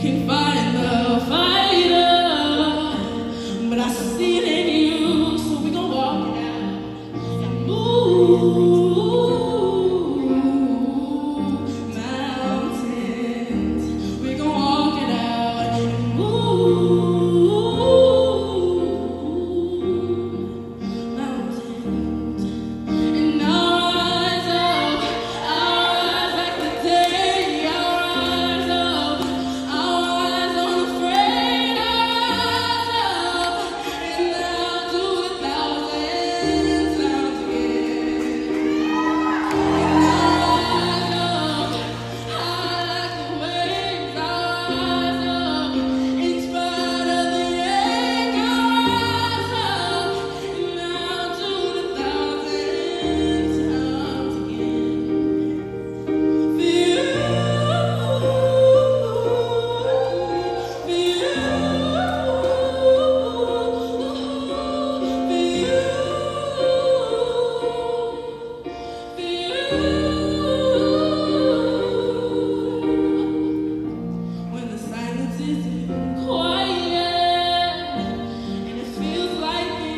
can find the fighter, but I see.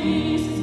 peace.